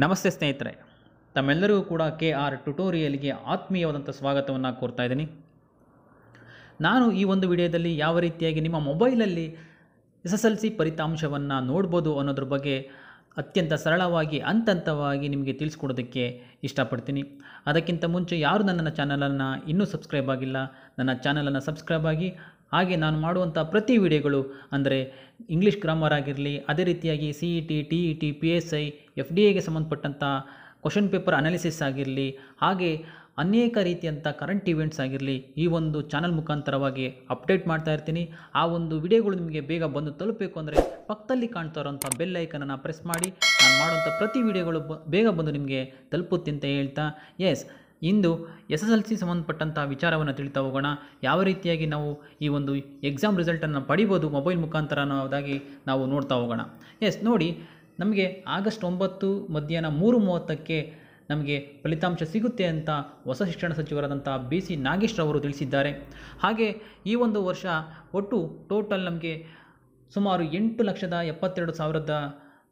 ನಮಸ್ತೆ ಸ್ನೇಹಿತರೆ, ತಮ್ಮೆಲ್ಲರಿಗೂ ಕೂಡ ಕೆ ಆರ್ ಟ್ಯುಟೋರಿಯಲ್ಗೆ ಆತ್ಮೀಯವಾದಂಥ ಸ್ವಾಗತವನ್ನು ಕೋರ್ತಾ ಇದ್ದೀನಿ. ನಾನು ಈ ಒಂದು ವಿಡಿಯೋದಲ್ಲಿ ಯಾವ ರೀತಿಯಾಗಿ ನಿಮ್ಮ ಮೊಬೈಲಲ್ಲಿ ಎಸ್ ಎಸ್ ಎಲ್ ಸಿ ಫಲಿತಾಂಶವನ್ನು ನೋಡ್ಬೋದು ಅನ್ನೋದ್ರ ಬಗ್ಗೆ ಅತ್ಯಂತ ಸರಳವಾಗಿ ಹಂತ ಹಂತವಾಗಿ ನಿಮಗೆ ತಿಳಿಸ್ಕೊಡೋದಕ್ಕೆ ಇಷ್ಟಪಡ್ತೀನಿ. ಅದಕ್ಕಿಂತ ಮುಂಚೆ ಯಾರು ನನ್ನ ಚಾನಲನ್ನು ಇನ್ನೂ ಸಬ್ಸ್ಕ್ರೈಬ್ ಆಗಿಲ್ಲ, ನನ್ನ ಚಾನಲನ್ನು ಸಬ್ಸ್ಕ್ರೈಬ್ ಆಗಿ ಹಾಗೆ ನಾನು ಮಾಡುವಂಥ ಪ್ರತಿ ವಿಡಿಯೋಗಳು ಅಂದರೆ ಇಂಗ್ಲೀಷ್ ಗ್ರಾಮರ್ ಆಗಿರಲಿ, ಅದೇ ರೀತಿಯಾಗಿ C E T T E T P S I F D ಎಗೆ ಸಂಬಂಧಪಟ್ಟಂಥ ಕ್ವಶನ್ ಪೇಪರ್ ಅನಾಲಿಸಿಸ್ ಆಗಿರಲಿ, ಹಾಗೆ ಅನೇಕ ರೀತಿಯಂಥ ಕರೆಂಟ್ ಇವೆಂಟ್ಸ್ ಆಗಿರಲಿ, ಈ ಒಂದು ಚಾನಲ್ ಮುಖಾಂತರವಾಗಿ ಅಪ್ಡೇಟ್ ಮಾಡ್ತಾ ಇರ್ತೀನಿ. ಆ ಒಂದು ವಿಡಿಯೋಗಳು ನಿಮಗೆ ಬೇಗ ಬಂದು ತಲುಪಬೇಕು ಅಂದರೆ ಪಕ್ಕದಲ್ಲಿ ಕಾಣ್ತಾ ಇರೋಂಥ ಬೆಲ್ ಐಕನನ್ನು ಪ್ರೆಸ್ ಮಾಡಿ. ನಾನು ಮಾಡುವಂಥ ಪ್ರತಿ ವಿಡಿಯೋಗಳು ಬೇಗ ಬಂದು ನಿಮಗೆ ತಲುಪುತ್ತೆ ಅಂತ ಹೇಳ್ತಾ. ಎಸ್ ಇಂದು ಎಸ್ ಎಸ್ ಎಲ್ ಸಿ ಸಂಬಂಧಪಟ್ಟಂಥ ವಿಚಾರವನ್ನು ತಿಳಿತಾ ಹೋಗೋಣ. ಯಾವ ರೀತಿಯಾಗಿ ನಾವು ಈ ಒಂದು ಎಕ್ಸಾಮ್ ರಿಸಲ್ಟನ್ನು ಪಡಿಬೋದು ಮೊಬೈಲ್ ಮುಖಾಂತರ ಅನ್ನೋದಾಗಿ ನಾವು ನೋಡ್ತಾ ಹೋಗೋಣ. ಎಸ್, ನೋಡಿ, ನಮಗೆ ಆಗಸ್ಟ್ ಒಂಬತ್ತು ಮಧ್ಯಾಹ್ನ ಮೂರು ಮೂವತ್ತಕ್ಕೆ ನಮಗೆ ಫಲಿತಾಂಶ ಸಿಗುತ್ತೆ ಅಂತ ಹೊಸ ಶಿಕ್ಷಣ ಸಚಿವರಾದಂಥ ಬಿ ಸಿ ನಾಗೇಶ್ ಅವರು ತಿಳಿಸಿದ್ದಾರೆ. ಹಾಗೆ ಈ ಒಂದು ವರ್ಷ ಒಟ್ಟು ಟೋಟಲ್ ನಮಗೆ ಸುಮಾರು ಎಂಟು ಲಕ್ಷದ ಎಪ್ಪತ್ತೆರಡು ಸಾವಿರದ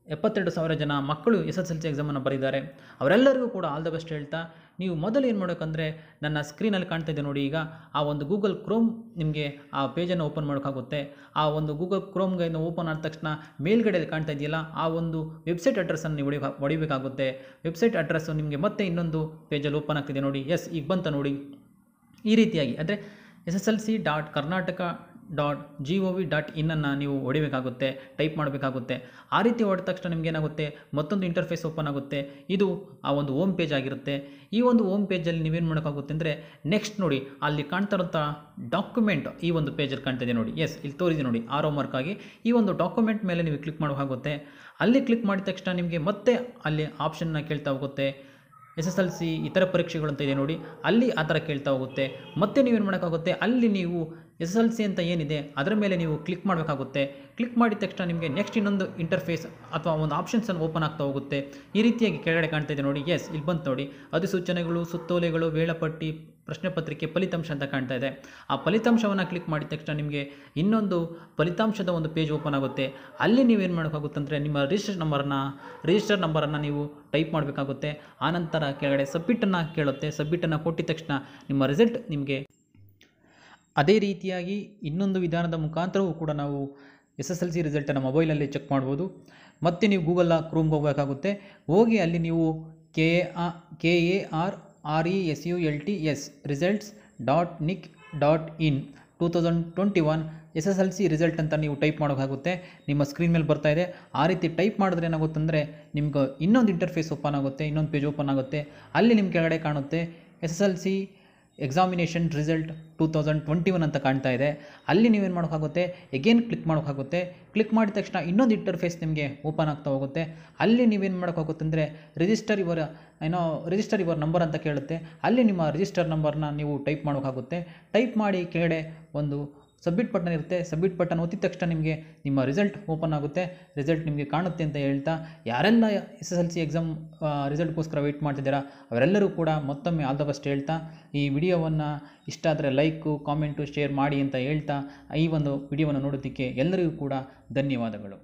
ಎಪ್ಪತ್ತೆರಡು ಸಾವಿರ ಜನ ಮಕ್ಕಳು ಎಸ್ ಎಸ್ ಎಲ್ ಸಿ ಎಕ್ಸಾಮನ್ನು ಬರೆದಿದ್ದಾರೆ ಅವರೆಲ್ಲರಿಗೂ ಕೂಡ ಆಲ್ ದ ಬೆಸ್ಟ್ ಹೇಳ್ತಾ, ನೀವು ಮೊದಲು ಏನು ಮಾಡೋಕ್ಕಂದರೆ ನನ್ನ ಸ್ಕ್ರೀನಲ್ಲಿ ಕಾಣ್ತಾ ಇದೆ ನೋಡಿ ಈಗ, ಆ ಒಂದು ಗೂಗಲ್ ಕ್ರೋಮ್ ನಿಮಗೆ ಆ ಪೇಜನ್ನು ಓಪನ್ ಮಾಡೋಕ್ಕಾಗುತ್ತೆ ಆ ಒಂದು ಗೂಗಲ್ ಕ್ರೋಮ್ಗೆ ಓಪನ್ ಆದ ತಕ್ಷಣ ಮೇಲ್ಗಡೆಯಲ್ಲಿ ಕಾಣ್ತಾ ಇದೆಯಲ್ಲ, ಆ ಒಂದು ವೆಬ್ಸೈಟ್ ಅಡ್ರೆಸ್ಸನ್ನು ನೀವು ಹೊಡಿ ಹೊಡಿಬೇಕಾಗುತ್ತೆ ವೆಬ್ಸೈಟ್ ಅಡ್ರೆಸ್ಸು ನಿಮಗೆ ಮತ್ತೆ ಇನ್ನೊಂದು ಪೇಜಲ್ಲಿ ಓಪನ್ ಆಗ್ತಿದೆ ನೋಡಿ. ಎಸ್ ಈಗ ಬಂತ ನೋಡಿ. ಈ ರೀತಿಯಾಗಿ, ಅಂದರೆ S S L C dot Karnataka dot G O V dot ಇನ್ನನ್ನು ನೀವು ಹೊಡಿಬೇಕಾಗುತ್ತೆ ಟೈಪ್ ಮಾಡಬೇಕಾಗುತ್ತೆ. ಆ ರೀತಿ ಹೊಡೆದ ತಕ್ಷಣ ನಿಮ್ಗೆ ಏನಾಗುತ್ತೆ? ಮತ್ತೊಂದು ಇಂಟರ್ಫೇಸ್ ಓಪನ್ ಆಗುತ್ತೆ. ಇದು ಆ ಒಂದು ಹೋಮ್ ಪೇಜ್ ಆಗಿರುತ್ತೆ. ಈ ಒಂದು ಹೋಮ್ ಪೇಜಲ್ಲಿ ನೀವೇನು ಮಾಡೋಕ್ಕಾಗುತ್ತೆ ಅಂದರೆ ನೆಕ್ಸ್ಟ್ ನೋಡಿ, ಅಲ್ಲಿ ಕಾಣ್ತಾ ಇರೋಂಥ ಡಾಕ್ಯುಮೆಂಟ್ ಈ ಒಂದು ಪೇಜಲ್ಲಿ ಕಾಣ್ತಿದೆ ನೋಡಿ. ಎಸ್ ಇಲ್ಲಿ ತೋರಿದೆ ನೋಡಿ ಆರೋ ವರ್ಕ್ ಆಗಿ. ಈ ಒಂದು ಡಾಕ್ಯುಮೆಂಟ್ ಮೇಲೆ ನೀವು ಕ್ಲಿಕ್ ಮಾಡೋಕ್ಕಾಗುತ್ತೆ ಅಲ್ಲಿ ಕ್ಲಿಕ್ ಮಾಡಿದ ತಕ್ಷಣ ನಿಮಗೆ ಮತ್ತೆ ಅಲ್ಲಿ ಆಪ್ಷನ್ನ ಕೇಳ್ತಾ ಹೋಗುತ್ತೆ. ಎಸ್ ಎಸ್ ಎಲ್ ಸಿ ಇತರ ಪರೀಕ್ಷೆಗಳು ಅಂತ ಇದೆ ನೋಡಿ, ಅಲ್ಲಿ ಆ ಥರ ಕೇಳ್ತಾ ಹೋಗುತ್ತೆ. ಮತ್ತೆ ನೀವೇನು ಮಾಡೋಕ್ಕಾಗುತ್ತೆ ಅಲ್ಲಿ ನೀವು ಎಸ್ ಎಲ್ ಸಿ ಅಂತ ಏನಿದೆ, ಅದರ ಮೇಲೆ ನೀವು ಕ್ಲಿಕ್ ಮಾಡಬೇಕಾಗುತ್ತೆ. ಕ್ಲಿಕ್ ಮಾಡಿದ ತಕ್ಷಣ ನಿಮಗೆ ನೆಕ್ಸ್ಟ್ ಇನ್ನೊಂದು ಇಂಟರ್ಫೇಸ್ ಅಥವಾ ಒಂದು ಆಪ್ಷನ್ಸನ್ನು ಓಪನ್ ಆಗ್ತಾ ಹೋಗುತ್ತೆ. ಈ ರೀತಿಯಾಗಿ ಕೆಳಗಡೆ ಕಾಣ್ತಾ ಇದೆ ನೋಡಿ ಎಸ್ ಇಲ್ಲಿ ಬಂತು ನೋಡಿ. ಅಧಿಸೂಚನೆಗಳು, ಸುತ್ತೋಲೆಗಳು, ವೇಳಾಪಟ್ಟಿ ಪ್ರಶ್ನೆ ಪತ್ರಿಕೆ ಫಲಿತಾಂಶ ಅಂತ ಕಾಣ್ತಾ ಇದೆ. ಆ ಫಲಿತಾಂಶವನ್ನು ಕ್ಲಿಕ್ ಮಾಡಿದ ತಕ್ಷಣ ನಿಮಗೆ ಇನ್ನೊಂದು ಫಲಿತಾಂಶದ ಒಂದು ಪೇಜ್ ಓಪನ್ ಆಗುತ್ತೆ. ಅಲ್ಲಿ ನೀವೇನು ಮಾಡಬೇಕಾಗುತ್ತೆ ಅಂದರೆ, ನಿಮ್ಮ ರಿಜಿಸ್ಟರ್ ನಂಬರನ್ನು ರಿಜಿಸ್ಟರ್ ನಂಬರನ್ನು ನೀವು ಟೈಪ್ ಮಾಡಬೇಕಾಗುತ್ತೆ. ಆನಂತರ ಕೆಳಗಡೆ ಸಬ್ಮಿಟನ್ನು ಕೇಳುತ್ತೆ. ಸಬ್ಮಿಟನ್ನು ಕೊಟ್ಟಿದ ತಕ್ಷಣ ನಿಮ್ಮ ರಿಸಲ್ಟ್ ನಿಮಗೆ ಅದೇ ರೀತಿಯಾಗಿ ಇನ್ನೊಂದು ವಿಧಾನದ ಮುಖಾಂತರವೂ ಕೂಡ ನಾವು ಎಸ್ ಎಸ್ ಎಲ್ ಸಿ ರಿಸಲ್ಟನ್ನು ಮೊಬೈಲಲ್ಲಿ ಚೆಕ್ ಮಾಡ್ಬೋದು. ಮತ್ತು ನೀವು ಗೂಗಲ್ನ ಕ್ರೋಮ್ಗೆ ಹೋಗಬೇಕಾಗುತ್ತೆ. ಹೋಗಿ ಅಲ್ಲಿ ನೀವು K A K A R R E, S U, L T, S, results dot nic dot in two thousand twenty one S S L C result ಅಂತ ನೀವು ಟೈಪ್ ಮಾಡೋಕ್ಕಾಗುತ್ತೆ ನಿಮ್ಮ ಸ್ಕ್ರೀನ್ ಮೇಲೆ ಬರ್ತಾ ಇದೆ. ಆ ರೀತಿ ಟೈಪ್ ಮಾಡಿದ್ರೆ ಏನಾಗುತ್ತೆ ಅಂದರೆ ನಿಮ್ಗೆ ಇನ್ನೊಂದು ಇಂಟರ್ಫೇಸ್ ಓಪನ್ ಆಗುತ್ತೆ, ಇನ್ನೊಂದು ಪೇಜ್ ಓಪನ್ ಆಗುತ್ತೆ. ಅಲ್ಲಿ ನಿಮ್ಮ ಕೆಳಗಡೆ ಕಾಣುತ್ತೆ S S L C examination result two thousand twenty one ಅಂತ ಕಾಣ್ತಾ ಇದೆ. ಅಲ್ಲಿ ನೀವೇನು ಮಾಡೋಕ್ಕಾಗುತ್ತೆ ಎಗೇನ್ ಕ್ಲಿಕ್ ಮಾಡೋಕ್ಕಾಗುತ್ತೆ ಕ್ಲಿಕ್ ಮಾಡಿದ ತಕ್ಷಣ ಇನ್ನೊಂದು ಇಂಟರ್ಫೇಸ್ ನಿಮಗೆ ಓಪನ್ ಆಗ್ತಾ ಹೋಗುತ್ತೆ. ಅಲ್ಲಿ ನೀವೇನು ಮಾಡೋಕ್ಕಾಗುತ್ತೆ ಅಂದರೆ ರಿಜಿಸ್ಟರ್ ಇವರ ಏನೋ ರಿಜಿಸ್ಟರ್ ಇವರ್ ನಂಬರ್ ಅಂತ ಕೇಳುತ್ತೆ. ಅಲ್ಲಿ ನಿಮ್ಮ ರಿಜಿಸ್ಟರ್ ನಂಬರ್ನ ನೀವು ಟೈಪ್ ಮಾಡೋಕ್ಕಾಗುತ್ತೆ ಟೈಪ್ ಮಾಡಿ ಕೆಳಗಡೆ ಒಂದು ಸಬ್ಮಿಟ್ ಬಟನ್ ಇರುತ್ತೆ, ಸಬ್ಮಿಟ್ ಬಟನ್ ಒತ್ತಿದ ತಕ್ಷಣ ನಿಮಗೆ ನಿಮ್ಮ ರಿಸಲ್ಟ್ ಓಪನ್ ಆಗುತ್ತೆ. ರಿಸಲ್ಟ್ ನಿಮಗೆ ಕಾಣುತ್ತೆ ಅಂತ ಹೇಳ್ತಾ, ಯಾರೆಲ್ಲ S S L C exam ರಿಸಲ್ಟ್ಗೋಸ್ಕರ wait ಮಾಡ್ತಿದ್ದೀರಾ, ಅವರೆಲ್ಲರೂ ಕೂಡ ಮತ್ತೊಮ್ಮೆ ಆಲ್ ದ ಬೆಸ್ಟ್ ಹೇಳ್ತಾ, ಈ ವಿಡಿಯೋವನ್ನು ಇಷ್ಟ ಆದರೆ ಲೈಕು ಕಾಮೆಂಟು ಶೇರ್ ಮಾಡಿ ಅಂತ ಹೇಳ್ತಾ, ಈ ಒಂದು ವಿಡಿಯೋವನ್ನು ನೋಡೋದಕ್ಕೆ ಎಲ್ಲರಿಗೂ ಕೂಡ ಧನ್ಯವಾದಗಳು.